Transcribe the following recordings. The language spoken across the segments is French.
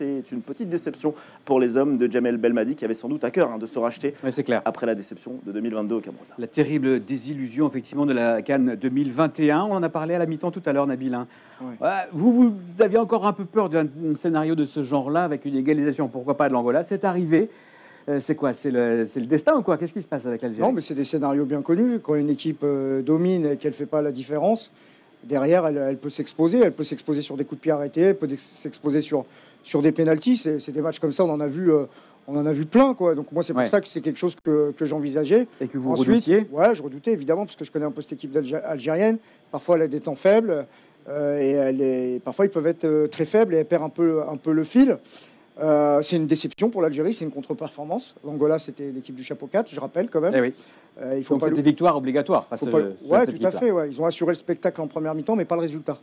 c'est une petite déception pour les hommes de Jamel Belmadi qui avait sans doute à cœur hein, de se racheter c'est clair. après la déception de 2022 au Cameroun. La terrible désillusion effectivement de la Cannes 2021. On en a parlé à la mi-temps tout à l'heure, Nabil. hein. Vous, vous aviez encore un peu peur d'un scénario de ce genre-là avec une égalisation, pourquoi pas de l'Angola. C'est arrivé. Euh, c'est quoi? C'est le, c'est le destin ou quoi? Qu'est-ce qui se passe avec l'Algérie? Non, mais c'est des scénarios bien connus. Quand une équipe euh, domine et qu'elle ne fait pas la différence, derrière, elle, elle peut s'exposer. Elle peut s'exposer sur des coups de pied arrêtés, elle peut s'exposer sur, sur des pénalties. C'est des matchs comme ça, on en a vu, euh, on en a vu plein. Quoi. Donc moi, c'est pour Ouais. ça que c'est quelque chose que, que j'envisageais. Et que vous Ensuite, redoutiez? ouais, je redoutais évidemment parce que je connais un peu cette équipe algérienne. Parfois, elle a des temps faibles euh, et elle est, parfois ils peuvent être euh, très faibles et elle perd un peu, un peu le fil. Euh, c'est une déception pour l'Algérie, c'est une contre-performance. L'Angola, c'était l'équipe du chapeau 4, je rappelle quand même. Eh oui. Euh, il faut Donc pas c'était victoire obligatoire face pas- Ouais, tout à fait. ouais. Ils ont assuré le spectacle en première mi-temps, mais pas le résultat.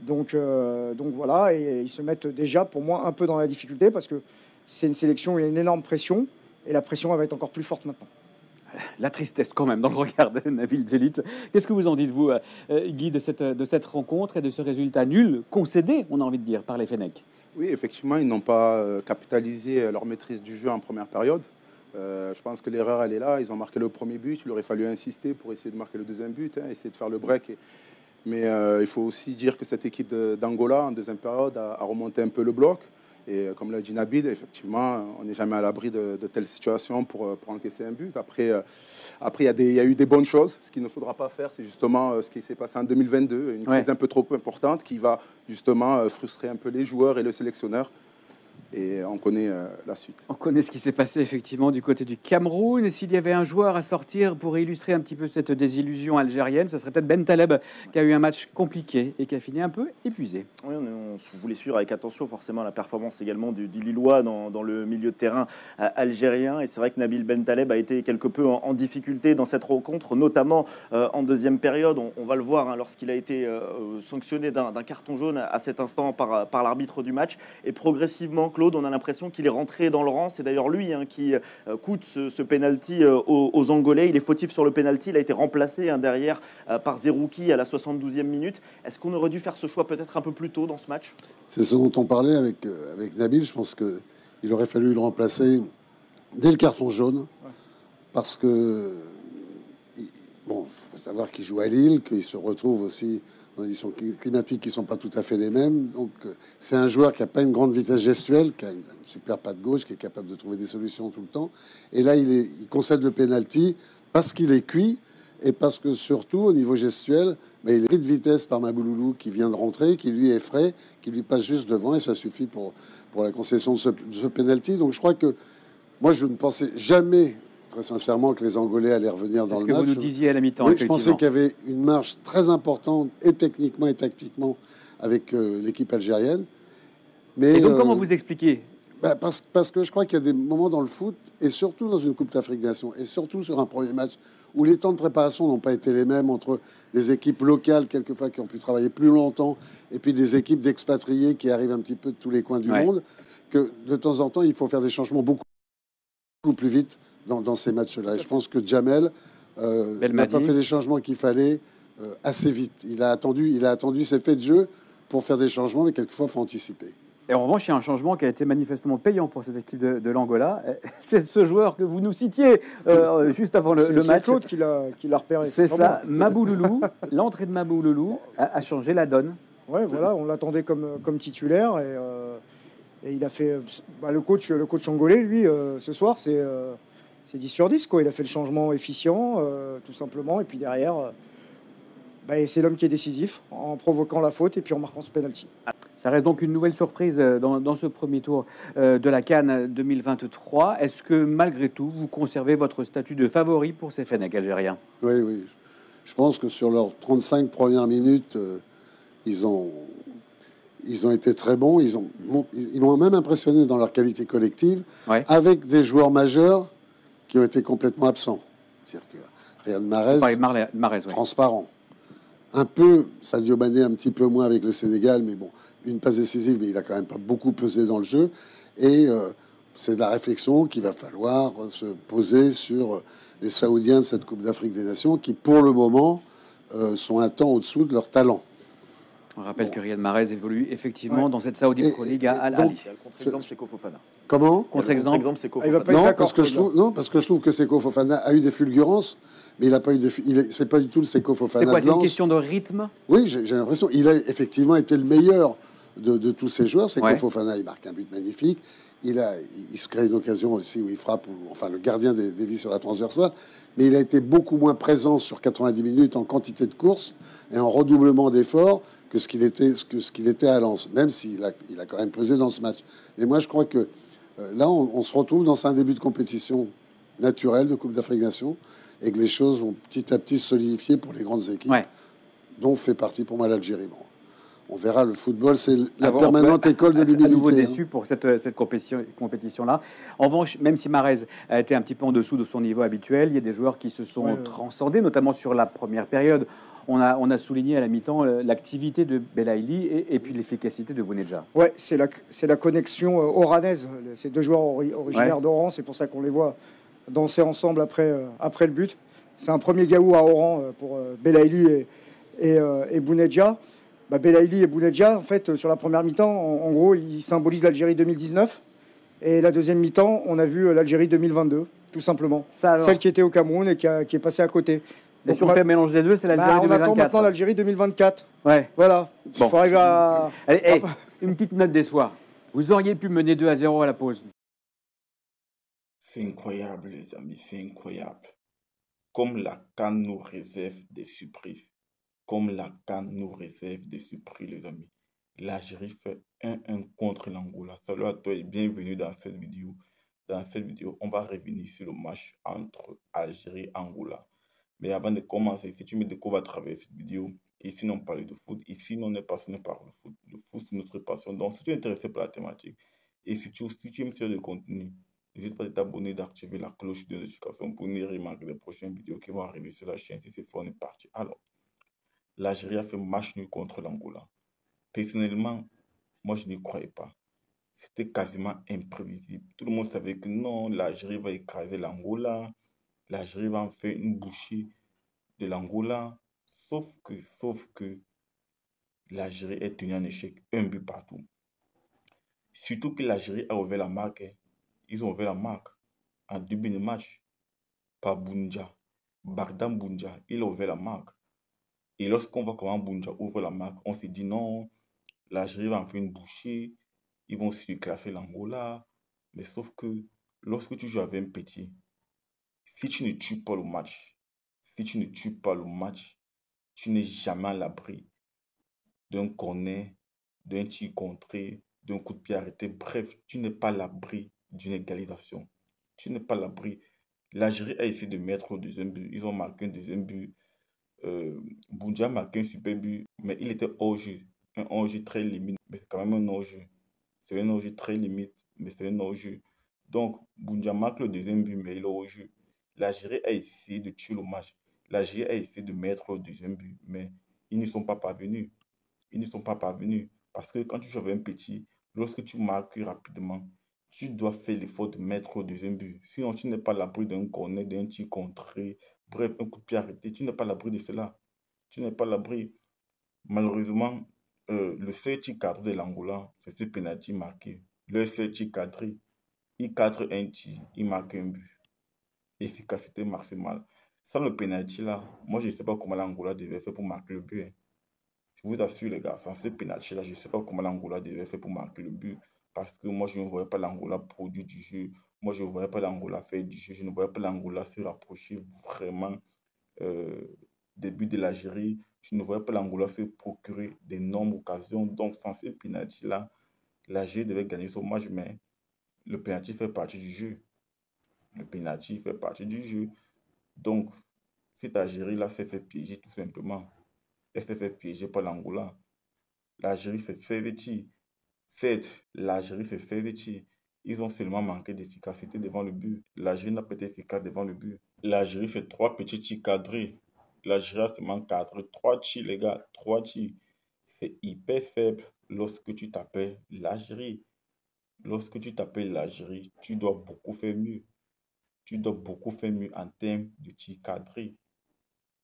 Donc, euh, donc voilà, et ils se mettent déjà, pour moi, un peu dans la difficulté parce que c'est une sélection où il y a une énorme pression et la pression elle va être encore plus forte maintenant. La tristesse quand même dans le regard de Nabil Djelit. Qu'est-ce que vous en dites, vous, euh, euh, Guy, de cette, de cette rencontre et de ce résultat nul, concédé, on a envie de dire, par les Fennecs? Oui, effectivement, ils n'ont pas euh, capitalisé leur maîtrise du jeu en première période. Je pense que l'erreur, elle est là. Ils ont marqué le premier but. Il aurait fallu insister pour essayer de marquer le deuxième but, hein, essayer de faire le break. Mais il faut aussi dire que cette équipe d'Angola, en deuxième période, a remonté un peu le bloc. Et euh, comme l'a dit Nabil, effectivement, on n'est jamais à l'abri de, de telles situations pour, euh, pour encaisser un but. Après, euh, après il y, a y eu des bonnes choses. Ce qu'il ne faudra pas faire, c'est justement euh, ce qui s'est passé en 2022, une Ouais. crise un peu trop importante qui va justement euh, frustrer un peu les joueurs et le sélectionneur. Et on connaît euh, la suite. On connaît ce qui s'est passé effectivement du côté du Cameroun. Et s'il y avait un joueur à sortir pour illustrer un petit peu cette désillusion algérienne, ce serait peut-être Ben Taleb, qui a eu un match compliqué et qui a fini un peu épuisé. Oui, on, on voulait suivre avec attention forcément la performance également du, du Lillois dans, dans le milieu de terrain euh, algérien. Et c'est vrai que Nabil Ben Taleb a été quelque peu en, en difficulté dans cette rencontre, notamment euh, en deuxième période. On, on va le voir hein, lorsqu'il a été euh, sanctionné d'un d'un carton jaune à cet instant par, par l'arbitre du match. Et progressivement, Claude, on a l'impression qu'il est rentré dans le rang. C'est d'ailleurs lui hein, qui euh, coûte ce, ce penalty euh, aux, aux Angolais. Il est fautif sur le penalty. Il a été remplacé hein, derrière euh, par Zerouki à la 72e minute. Est-ce qu'on aurait dû faire ce choix peut-être un peu plus tôt dans ce match? C'est ce dont on parlait avec, avec Nabil. Je pense qu'il aurait fallu le remplacer dès le carton jaune. Parce que, il- bon, faut savoir qu'il joue à Lille, qu'il se retrouve aussi conditions cli- climatiques qui ne sont pas tout à fait les mêmes. Donc, euh, c'est un joueur qui n'a pas une grande vitesse gestuelle, qui a une, une super patte gauche, qui est capable de trouver des solutions tout le temps. Et là, il, est, il concède le penalty parce qu'il est cuit et parce que surtout, au niveau gestuel, mais il est pris de vitesse par Mabouloulou qui vient de rentrer, qui lui est frais, qui lui passe juste devant et ça suffit pour, pour la concession de ce, de ce penalty. Donc je crois que moi, je ne pensais jamais, très sincèrement, que les Angolais allaient revenir dans ce le que match. vous nous disiez à la mi-temps, Oui, je pensais qu'il y avait une marge très importante, et techniquement et tactiquement, avec euh, l'équipe algérienne. Mais, Et donc, euh, comment vous expliquez bah, parce, parce que je crois qu'il y a des moments dans le foot, et surtout dans une Coupe d'Afrique des Nations, et surtout sur un premier match, où les temps de préparation n'ont pas été les mêmes entre des équipes locales, quelquefois, qui ont pu travailler plus longtemps, et puis des équipes d'expatriés qui arrivent un petit peu de tous les coins du Ouais. monde, que de temps en temps, il faut faire des changements beaucoup plus vite dans, dans ces matchs-là. Je pense que Jamel euh, n'a pas fait les changements qu'il fallait euh, assez vite. Il a, attendu, il a attendu ses faits de jeu pour faire des changements, mais quelquefois, il faut anticiper. Et en revanche, il y a un changement qui a été manifestement payant pour cette équipe de, de l'Angola. C'est ce joueur que vous nous citiez euh, juste avant le, le c'est match. Claude qui l'a repéré. C'est ça, Mabouloulou. L'entrée de Mabouloulou a, a changé la donne. Ouais, voilà, on l'attendait comme, comme titulaire et, euh, et il a fait. bah, le coach, le coach angolais, lui, euh, ce soir, c'est euh, c'est 10 sur 10. Quoi. Il a fait le changement efficient, euh, tout simplement. Et puis derrière, euh, bah, c'est l'homme qui est décisif en provoquant la faute et puis en marquant ce penalty. Ça reste donc une nouvelle surprise euh, dans, dans ce premier tour euh, de la Cannes 2023. Est-ce que malgré tout, vous conservez votre statut de favori pour ces Fennecs algériens? Oui, oui. Je pense que sur leurs 35 premières minutes, euh, ils, ont, ils ont été très bons. Ils ont ils m'ont même impressionné dans leur qualité collective, Ouais. avec des joueurs majeurs qui ont été complètement absents. C'est-à-dire que Riyad Mahrez, Marley- transparent. Un peu, Sadio Mané un petit peu moins avec le Sénégal, mais bon, une passe décisive, mais il a quand même pas beaucoup pesé dans le jeu. Et euh, c'est de la réflexion qu'il va falloir se poser sur euh, les Saoudiens de cette Coupe d'Afrique des Nations, qui pour le moment euh, sont un temps au-dessous de leur talent. On rappelle que Riyad Mahrez évolue effectivement dans cette Saudi Pro League à Al Ali. Contre-exemple, c'est Kofofana. Comment Contre-exemple, c'est Ah, non parce, que je trouve, non, parce que je trouve que Seko Fofana a eu des fulgurances, mais il a pas eu est- C'est pas du tout le Seko Fofana. c'est quoi de C'est une question de rythme? Oui, j'ai l'impression. Il a effectivement été le meilleur de, de tous ces joueurs. C'est Ouais. Fofana, il marque un but magnifique. Il, a, il se crée une occasion aussi où il frappe, enfin le gardien des, des vies sur la transversale. Mais il a été beaucoup moins présent sur 90 minutes en quantité de courses et en redoublement d'efforts que ce qu'il était, que ce qu'il était à Lens, même s'il a, il a quand même pesé dans ce match. Et moi, je crois que euh, là, on, on se retrouve dans un début de compétition naturelle de Coupe d'Afrique Nations et que les choses vont petit à petit se solidifier pour les grandes équipes Ouais. dont fait partie pour moi l'Algérie. Bon, on verra, le football, c'est la permanente ouais, école de à- À nouveau l'humilité. hein. déçu pour cette, cette compétition, compétition-là. En revanche, même si Marez a été un petit peu en dessous de son niveau habituel, il y a des joueurs qui se sont ouais. transcendés, notamment sur la première période. On a, on a souligné à la mi-temps euh, l'activité de Belaïli et, et puis l'efficacité de Bounedja. Ouais, c'est la, c'est la connexion euh, oranaise. Ces deux joueurs ori- originaires Ouais. d'Oran, c'est pour ça qu'on les voit danser ensemble après, euh, après le but. C'est un premier gaou à Oran pour Belaïli et, et, et Bounedja. Bah, Belaïli et Bounedja, en fait, sur la première mi-temps, en, en gros, ils symbolisent l'Algérie 2019. Et la deuxième mi-temps, on a vu l'Algérie 2022, tout simplement. Ça, Celle qui était au Cameroun et qui, a- qui est passée à côté. Et si on fait un mélange des deux, c'est bah, l'Algérie on attend 2024. maintenant l'Algérie 2024. Ouais. Voilà. Il Bon. faut arriver à. Allez, hey, une petite note d'espoir. Vous auriez pu mener 2 à 0 à la pause. C'est incroyable, les amis, c'est incroyable. Comme la canne nous réserve des surprises. Comme la canne nous réserve des surprises, les amis. L'Algérie fait 1-1 contre l'Angola. Salut à toi et bienvenue dans cette vidéo. Dans cette vidéo, on va revenir sur le match entre Algérie et Angola. Mais avant de commencer, si tu me découvres à travers cette vidéo, ici on parle de foot, ici on est passionné par le foot. Le foot, c'est notre passion. Donc, si tu es intéressé par la thématique, et si tu, si tu aimes ce contenu, N'hésite pas à t'abonner, d'activer la cloche de notification pour ne rien manquer des prochaines vidéos qui vont arriver sur la chaîne. Si c'est fort, on est parti. Alors, l'Algérie a fait match nul contre l'Angola. Personnellement, moi, je n'y croyais pas. C'était quasiment imprévisible. Tout le monde savait que non, l'Algérie va écraser l'Angola. L'Algérie va en faire une bouchée de l'Angola. Sauf que, sauf que, l'Algérie est tenue en échec. Un but partout. Surtout que l'Algérie a ouvert la marque. hein. Ils ont ouvert la marque en début de match par Bounja. Bardam Bounja, il a ouvert la marque. Et lorsqu'on voit comment Bounja ouvre la marque, on se dit non, l'Algérie va en faire une bouchée, ils vont surclasser l'Angola. Mais sauf que lorsque tu joues avec un petit, si tu ne tues pas le match, si tu ne tues pas le match, tu n'es jamais à l'abri d'un corner, d'un tir contré, d'un coup de pied arrêté. Bref, tu n'es pas à l'abri d'une égalisation. Tu n'es pas à l'abri. L'Algérie a essayé de mettre le deuxième but. Ils ont marqué un deuxième but. Euh, Boundia a marqué un super but, mais il était hors jeu. Un hors jeu très limite, mais c'est quand même un hors jeu. C'est un hors jeu très limite, mais c'est un hors jeu. Donc, Boundia marque le deuxième but, mais il est hors jeu. L'Algérie a essayé de tuer le match. L'Algérie a essayé de mettre le deuxième but, mais ils n'y sont pas parvenus. Ils ne sont pas parvenus. Parce que quand tu joues avec un petit, lorsque tu marques rapidement, tu dois faire l'effort de mettre le deuxième but. Sinon, tu n'es pas l'abri d'un corner, d'un tir contré, bref, un coup de pied arrêté. Tu n'es pas l'abri de cela. Tu n'es pas l'abri. Malheureusement, euh, le seul tir cadré de l'Angola, c'est ce penalty marqué. Le seul tir cadré, il cadre un tir, il marque un but. Efficacité maximale. Sans le penalty là, moi je ne sais pas comment l'Angola devait faire pour marquer le but. hein. Je vous assure les gars, sans ce penalty là, je ne sais pas comment l'Angola devait faire pour marquer le but. Parce que moi je ne voyais pas l'Angola produire du jeu. Moi je ne voyais pas l'Angola faire du jeu. Je ne voyais pas l'Angola se rapprocher vraiment euh, des buts de l'Algérie. Je ne voyais pas l'Angola se procurer d'énormes occasions. Donc sans ce penalty là, l'Algérie devait gagner son match, mais le penalty fait partie du jeu. Le penalty fait partie du jeu. Donc, cette Algérie-là s'est fait piéger tout simplement. Elle s'est fait piéger par l'Angola. L'Algérie, c'est 16 tirs. Certes, l'Algérie, c'est 16 tirs. Ils ont seulement manqué d'efficacité devant le but. L'Algérie n'a pas été efficace devant le but. L'Algérie, c'est trois petits tirs cadrés. L'Algérie a seulement cadré trois tirs, les gars. Trois tirs. C'est hyper faible lorsque tu t'appelles l'Algérie. Lorsque tu t'appelles l'Algérie, tu dois beaucoup faire mieux. Tu dois beaucoup faire mieux en termes de tirs cadrés.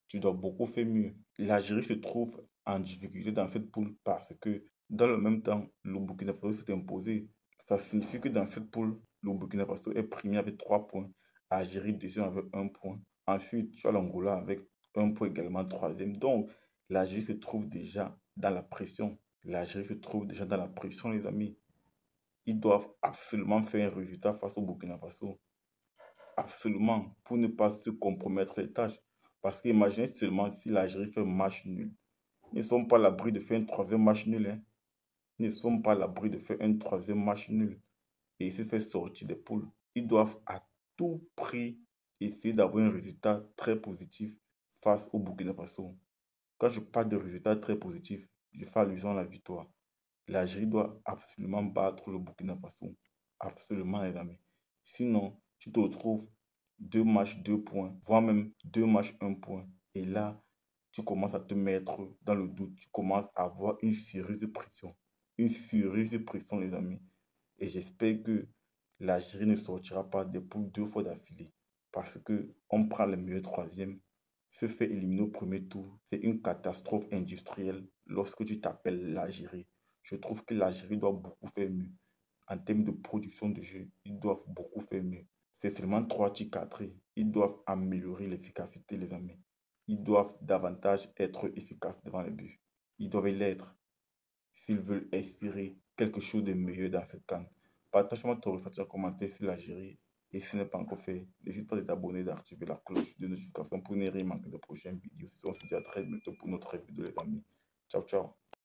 tu dois beaucoup faire mieux. L'Algérie se trouve en difficulté dans cette poule parce que dans le même temps, le Burkina Faso s'est imposé. Ça signifie que dans cette poule, le Burkina Faso est premier avec 3 points, Algérie deuxième avec 1 point. Ensuite, tu as l'Angola avec un point également troisième. Donc, l'Algérie se trouve déjà dans la pression. L'Algérie se trouve déjà dans la pression, les amis. Ils doivent absolument faire un résultat face au Burkina Faso. Absolument, pour ne pas se compromettre les tâches. Parce qu'imaginez seulement si l'Algérie fait match nul. Ils ne sont pas à l'abri de faire un troisième match nul. Hein. Ils ne sont pas à l'abri de faire un troisième match nul. Et se fait sortir des poules. Ils doivent à tout prix essayer d'avoir un résultat très positif face au Burkina Faso. Quand je parle de résultat très positif, je fais allusion à la victoire. L'Algérie doit absolument battre le Burkina Faso. Absolument, les amis. Sinon, tu te retrouves deux matchs, deux points, voire même deux matchs, un point. Et là, tu commences à te mettre dans le doute. Tu commences à avoir une sérieuse pression. Une sérieuse pression, les amis. Et j'espère que l'Algérie ne sortira pas des poules deux fois d'affilée. Parce que on prend le meilleur troisième, se fait éliminer au premier tour. C'est une catastrophe industrielle lorsque tu t'appelles l'Algérie. Je trouve que l'Algérie doit beaucoup faire mieux. En termes de production de jeu, ils doivent beaucoup faire mieux. C'est seulement 3 4 Ils doivent améliorer l'efficacité, les amis. Ils doivent davantage être efficaces devant les buts. Ils doivent l'être s'ils veulent inspirer quelque chose de meilleur dans cette canne. Partage-moi ton ressenti en commentaire sur l'Algérie. Et si ce n'est pas encore fait, n'hésite pas à t'abonner, d'activer la cloche de notification pour ne rien manquer de prochaines vidéos. On se dit à très bientôt pour notre vidéo, les amis. Ciao, ciao.